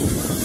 you